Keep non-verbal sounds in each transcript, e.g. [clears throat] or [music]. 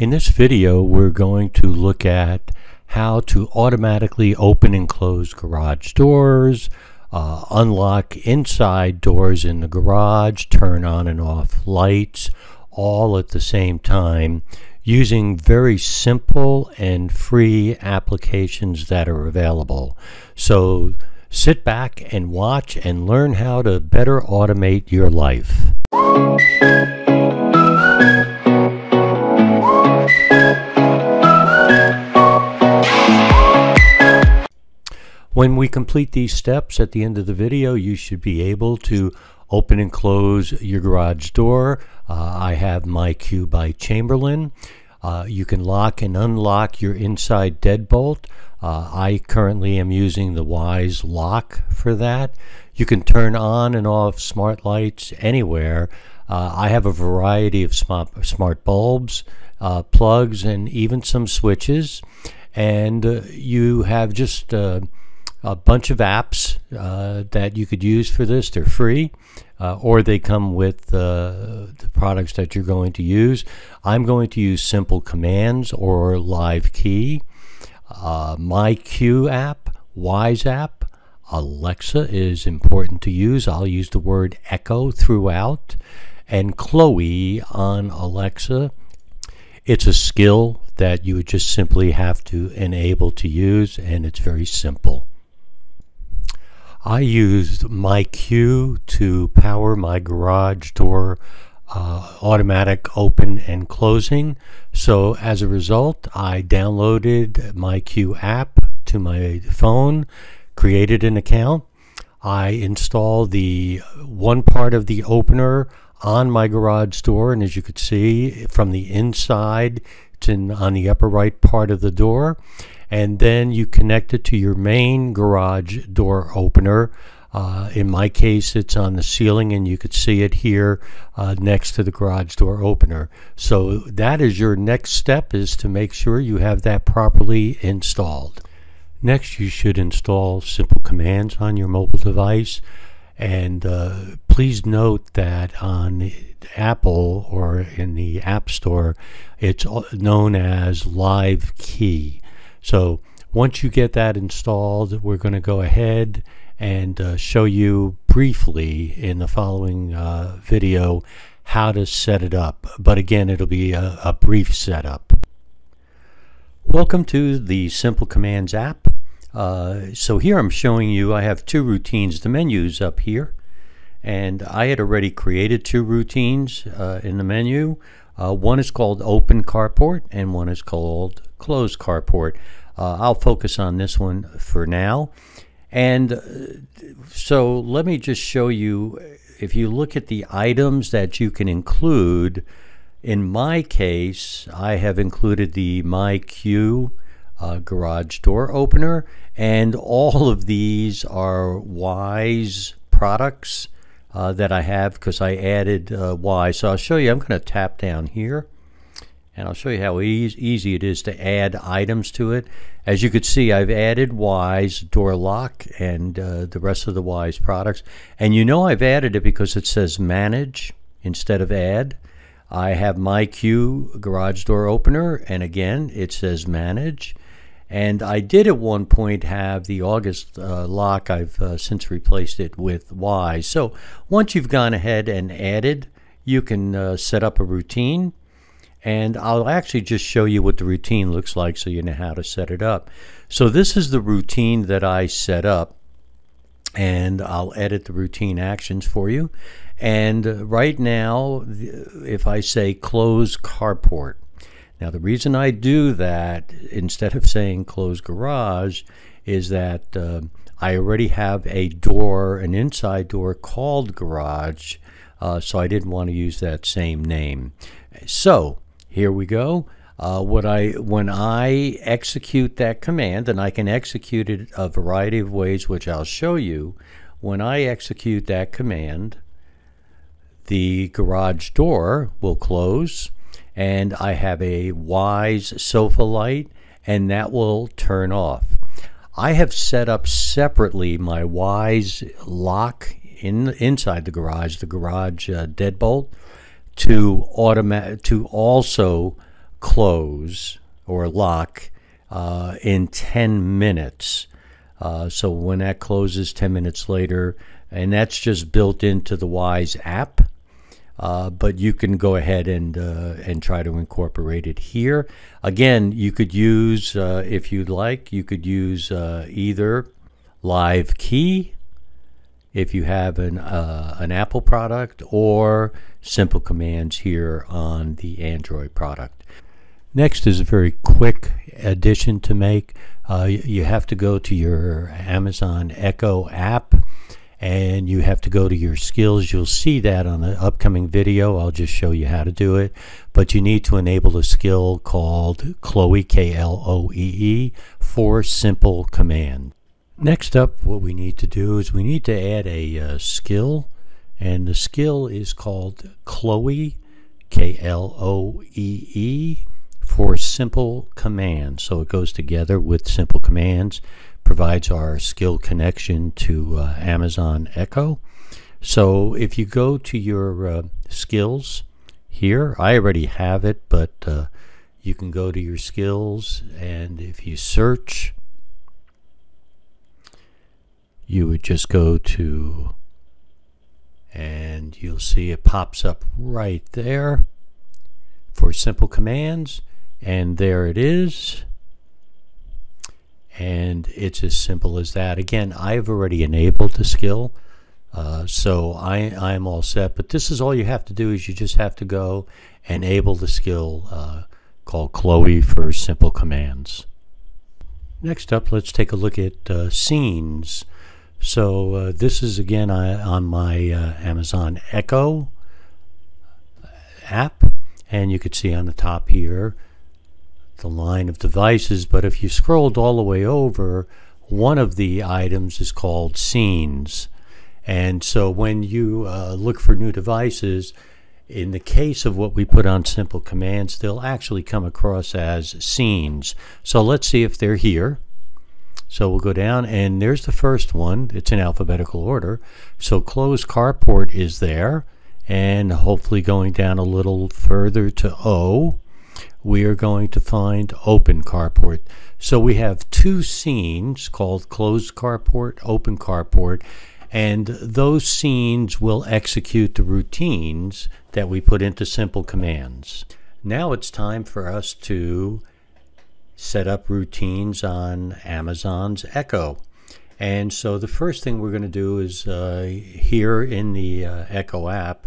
In this video, we're going to look at how to automatically open and close garage doors, uh, unlock inside doors in the garage, turn on and off lights, all at the same time using very simple and free applications that are available. So sit back and watch and learn how to better automate your life. When we complete these steps at the end of the video, you should be able to open and close your garage door. Uh, I have MyQ by Chamberlain. Uh, you can lock and unlock your inside deadbolt. Uh, I currently am using the Wyze lock for that. You can turn on and off smart lights anywhere. Uh, I have a variety of smart, smart bulbs, uh, plugs, and even some switches. And uh, you have just a bunch of apps uh, that you could use for this. They're free, uh, or they come with uh, the products that you're going to use. I'm going to use Simple Commands or Live Key, uh, MyQ app, Wyze app. Alexa is important to use. I'll use the word Echo throughout, and Kloee on Alexa. It's a skill that you would just simply have to enable to use, and it's very simple. I used MyQ to power my garage door uh, automatic open and closing. So as a result, I downloaded MyQ app to my phone, created an account. I installed the one part of the opener on my garage door, and as you could see from the inside, it's in, on the upper right part of the door and then you connect it to your main garage door opener. Uh, in my case, it's on the ceiling, and you could see it here uh, next to the garage door opener. So that is your next step is to make sure you have that properly installed. Next, you should install simple commands on your mobile device. And uh, please note that on Apple or in the App Store, it's known as Live Key. So once you get that installed, we're going to go ahead and uh, show you briefly in the following uh, video how to set it up. But again, it'll be a, a brief setup. Welcome to the Simple Commands app. Uh, so here I'm showing you I have two routines. The menu's up here. And I had already created two routines uh, in the menu. Uh, one is called Open Carport and one is called closed Carport. Uh, I'll focus on this one for now. And uh, so let me just show you, if you look at the items that you can include, in my case, I have included the MyQ uh, garage door opener, and all of these are Wyze products uh, that I have because I added uh, Wyze. So I'll show you, I'm going to tap down here and I'll show you how easy, easy it is to add items to it. As you can see, I've added Wyze door lock and uh, the rest of the Wyze products. And you know I've added it because it says manage instead of add. I have MyQ garage door opener, and again, it says manage. And I did at one point have the August uh, lock. I've uh, since replaced it with Wyze. So once you've gone ahead and added, you can uh, set up a routine and I'll actually just show you what the routine looks like so you know how to set it up. So this is the routine that I set up and I'll edit the routine actions for you. And right now, if I say close carport, now the reason I do that instead of saying close garage is that uh, I already have a door, an inside door called garage, uh, so I didn't want to use that same name. So here we go. Uh, what I when I execute that command, and I can execute it a variety of ways, which I'll show you. When I execute that command, the garage door will close, and I have a Wyze sofa light, and that will turn off. I have set up separately my Wyze lock in inside the garage, the garage uh, deadbolt to automatic to also close or lock uh, in 10 minutes. Uh, so when that closes 10 minutes later, and that's just built into the Wyze app. Uh, but you can go ahead and uh, and try to incorporate it here. Again, you could use uh, if you'd like, you could use uh, either Live Key if you have an uh, an Apple product or Simple Commands here on the Android product. Next is a very quick addition to make. Uh, you have to go to your Amazon Echo app and you have to go to your skills. You'll see that on the upcoming video. I'll just show you how to do it. But you need to enable a skill called Kloee, K-L-O-E-E, for simple command. Next up, what we need to do is we need to add a uh, skill, and the skill is called Kloee, K-L-O-E-E, for simple commands. So it goes together with simple commands, provides our skill connection to uh, Amazon Echo. So if you go to your uh, skills here, I already have it, but uh, you can go to your skills and if you search you would just go to and you'll see it pops up right there for simple commands and there it is and it's as simple as that. Again I've already enabled the skill uh, so I, I'm all set. But this is all you have to do is you just have to go enable the skill uh, called Kloee for simple commands. Next up let's take a look at uh, scenes. So uh, this is again on my uh, Amazon Echo app. And you can see on the top here the line of devices but if you scrolled all the way over one of the items is called scenes and so when you uh, look for new devices in the case of what we put on simple commands they'll actually come across as scenes so let's see if they're here so we'll go down and there's the first one. It's in alphabetical order. So closed carport is there. And hopefully going down a little further to O, we are going to find open carport. So we have two scenes called closed carport, open carport, and those scenes will execute the routines that we put into simple commands. Now it's time for us to set up routines on Amazon's Echo. And so the first thing we're going to do is uh, here in the uh, Echo app,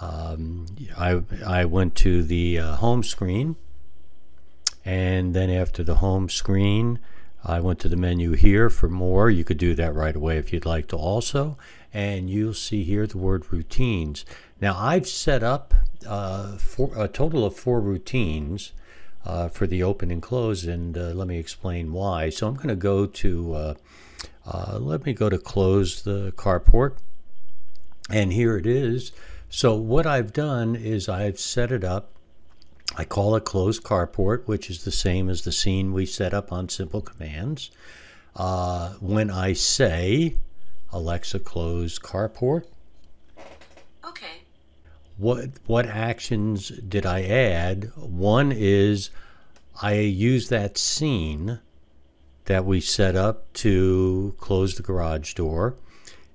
um, I, I went to the uh, home screen. And then after the home screen, I went to the menu here for more. You could do that right away if you'd like to also. And you'll see here the word routines. Now I've set up uh, a total of four routines uh, for the open and close, and uh, let me explain why. So I'm going to go to, uh, uh, let me go to close the carport, and here it is. So what I've done is I've set it up. I call it closed carport, which is the same as the scene we set up on simple commands. Uh, when I say Alexa close carport, okay. what what actions did I add? One is I use that scene that we set up to close the garage door.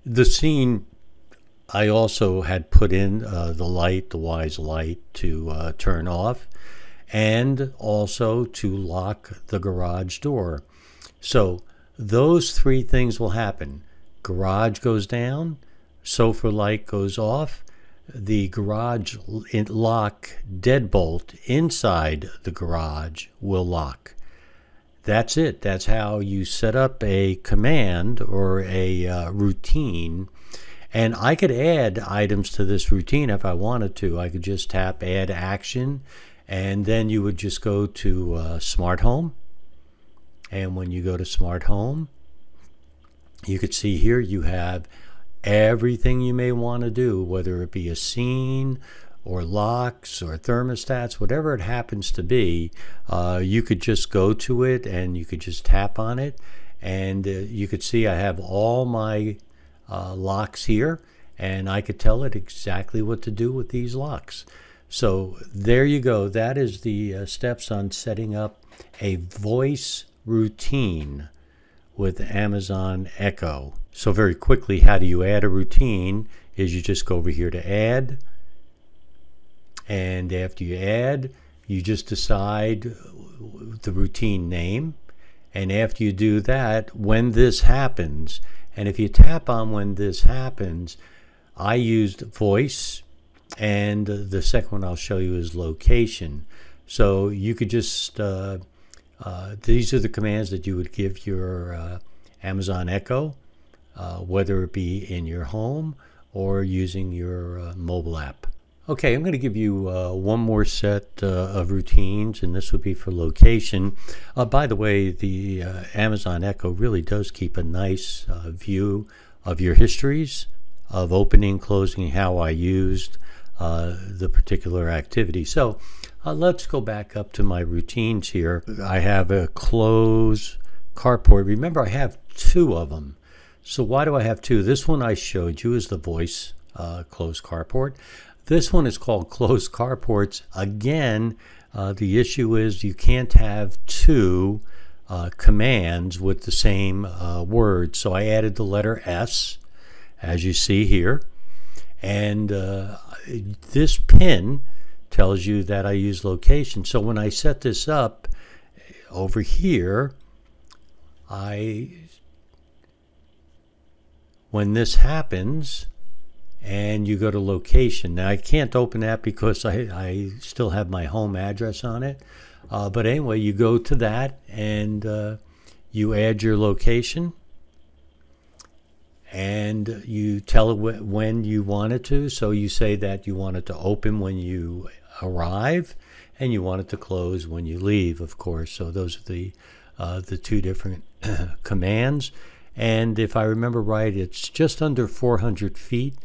The scene I also had put in uh, the light, the Wyze light, to uh, turn off, and also to lock the garage door. So those three things will happen. Garage goes down, sofa light goes off, the garage lock deadbolt inside the garage will lock. That's it. That's how you set up a command or a uh, routine. And I could add items to this routine if I wanted to. I could just tap add action and then you would just go to uh, smart home. And when you go to smart home, you could see here you have everything you may want to do, whether it be a scene or locks or thermostats, whatever it happens to be, uh, you could just go to it and you could just tap on it. And uh, you could see I have all my uh, locks here and I could tell it exactly what to do with these locks. So there you go. That is the uh, steps on setting up a voice routine with Amazon Echo. So very quickly, how do you add a routine? Is you just go over here to add, and after you add, you just decide the routine name. And after you do that, when this happens, and if you tap on when this happens, I used voice, and the second one I'll show you is location. So you could just, uh, uh, these are the commands that you would give your uh, Amazon Echo, uh, whether it be in your home or using your uh, mobile app. Okay, I'm going to give you uh, one more set uh, of routines, and this would be for location. Uh, by the way, the uh, Amazon Echo really does keep a nice uh, view of your histories of opening, closing, how I used uh, the particular activity. So let's go back up to my routines here. I have a close carport. Remember, I have two of them. So why do I have two? This one I showed you is the voice close carport. This one is called closed carports. Again, uh, the issue is you can't have two uh, commands with the same uh, word. So I added the letter S, as you see here. And uh, this pin tells you that I use location. So when I set this up over here, I when this happens, and you go to location. Now, I can't open that because I, I still have my home address on it. Uh, but anyway, you go to that and uh, you add your location and you tell it when you want it to. So you say that you want it to open when you arrive and you want it to close when you leave, of course. So those are the, uh, the two different [clears throat] commands. And if I remember right, it's just under 400 feet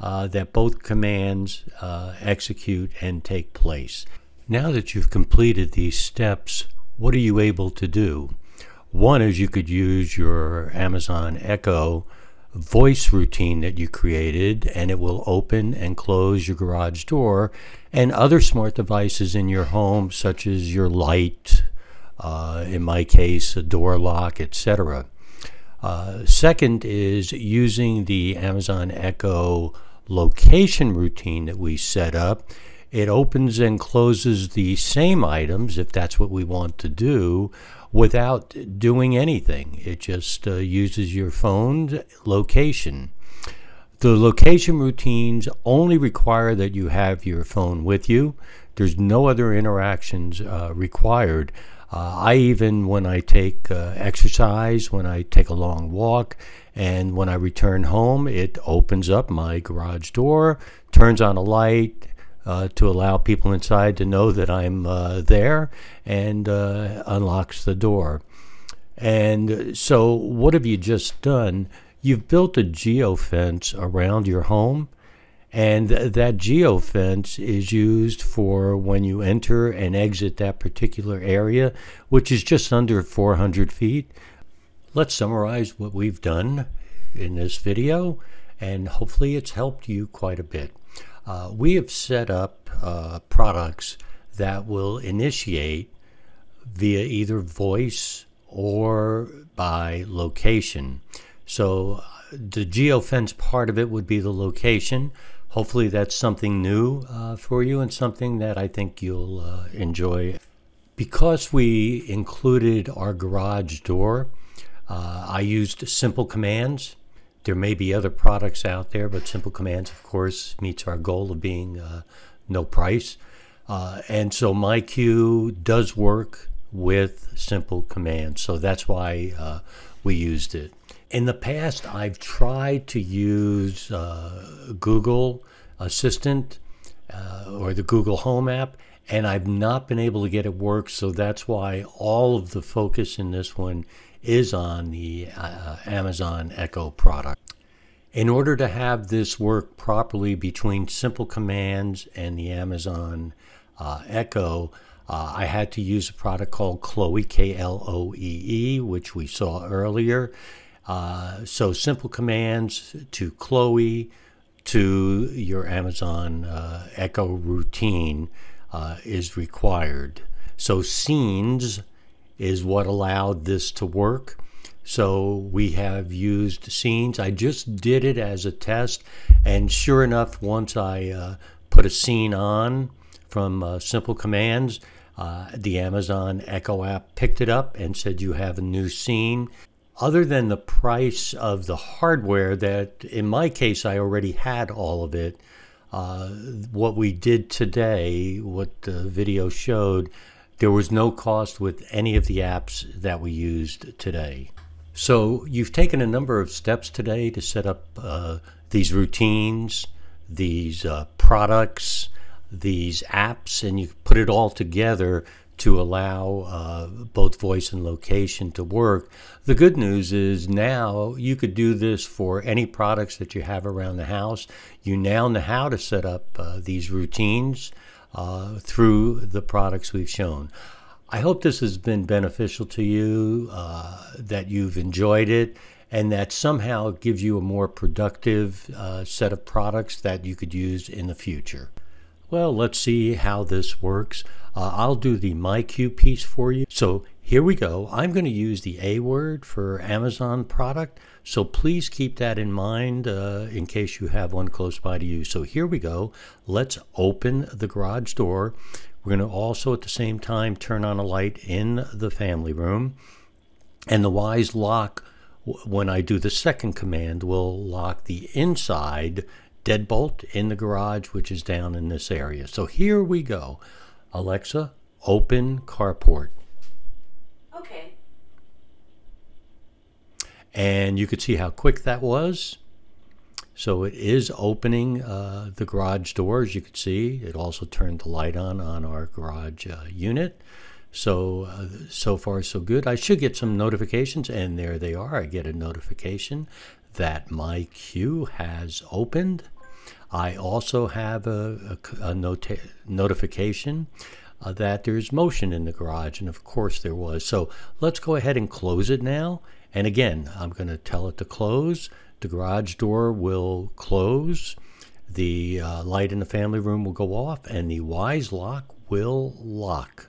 uh, that both commands uh, execute and take place. Now that you've completed these steps, what are you able to do? One is you could use your Amazon Echo voice routine that you created, and it will open and close your garage door and other smart devices in your home, such as your light, uh, in my case, a door lock, etc. Uh, second is using the Amazon Echo location routine that we set up, it opens and closes the same items, if that's what we want to do, without doing anything. It just uh, uses your phone location. The location routines only require that you have your phone with you. There's no other interactions uh, required. Uh, I even, when I take uh, exercise, when I take a long walk, and when I return home, it opens up my garage door, turns on a light uh, to allow people inside to know that I'm uh, there, and uh, unlocks the door. And so, what have you just done? You've built a geofence around your home and th- that geofence is used for when you enter and exit that particular area, which is just under 400 feet. Let's summarize what we've done in this video, and hopefully it's helped you quite a bit. Uh, we have set up uh, products that will initiate via either voice or by location. So the geofence part of it would be the location hopefully that's something new uh, for you and something that I think you'll uh, enjoy. Because we included our garage door, uh, I used simple commands. There may be other products out there, but simple commands, of course, meets our goal of being uh, no price. Uh, and so MyQ does work with simple commands. So that's why uh, we used it. In the past, I've tried to use uh, Google Assistant uh, or the Google Home app, and I've not been able to get it work. So that's why all of the focus in this one is on the uh, Amazon Echo product. In order to have this work properly between simple commands and the Amazon uh, Echo, uh, I had to use a product called Kloee, K L O E E, which we saw earlier. Uh, so simple commands to Kloee to your Amazon uh, Echo routine uh, is required. So scenes is what allowed this to work. So we have used scenes. I just did it as a test, and sure enough, once I uh, put a scene on from uh, Simple Commands, uh, the Amazon Echo app picked it up and said you have a new scene. Other than the price of the hardware, that in my case I already had all of it. Uh, what we did today, what the video showed, there was no cost with any of the apps that we used today. So you've taken a number of steps today to set up uh, these routines, these uh, products, these apps, and you put it all together to allow uh, both voice and location to work. The good news is now you could do this for any products that you have around the house. You now know how to set up uh, these routines uh, through the products we've shown. I hope this has been beneficial to you, uh, that you've enjoyed it, and that somehow gives you a more productive uh, set of products that you could use in the future. Well, let's see how this works. Uh, I'll do the MyQ piece for you. So here we go. I'm going to use the A word for Amazon product. So please keep that in mind uh, in case you have one close by to you. So here we go. Let's open the garage door. We're going to also at the same time turn on a light in the family room. And the Wyze lock, when I do the second command, will lock the inside deadbolt in the garage, which is down in this area. So here we go. Alexa, open carport. Okay. And you could see how quick that was. So it is opening uh, the garage door, as You can see it also turned the light on on our garage uh, unit. So uh, so far so good. I should get some notifications, and there they are. I get a notification that MyQ has opened. I also have a, a, a notification uh, that there's motion in the garage, and of course there was. So let's go ahead and close it now. And again, I'm going to tell it to close. The garage door will close. The uh, light in the family room will go off, and the Wyze lock will lock.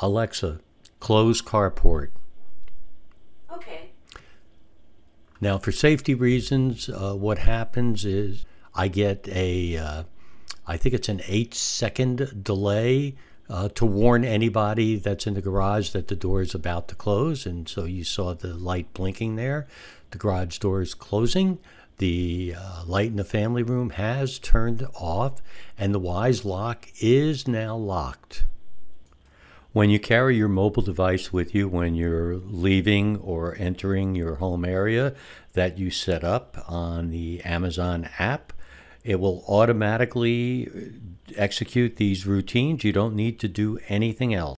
Alexa, close carport. Okay. Now, for safety reasons, uh, what happens is I get a, uh, I think it's an eight second delay uh, to warn anybody that's in the garage that the door is about to close. And so you saw the light blinking there. The garage door is closing. The uh, light in the family room has turned off, and the Wyze lock is now locked. When you carry your mobile device with you when you're leaving or entering your home area that you set up on the Amazon app, it will automatically uh, execute these routines. You don't need to do anything else.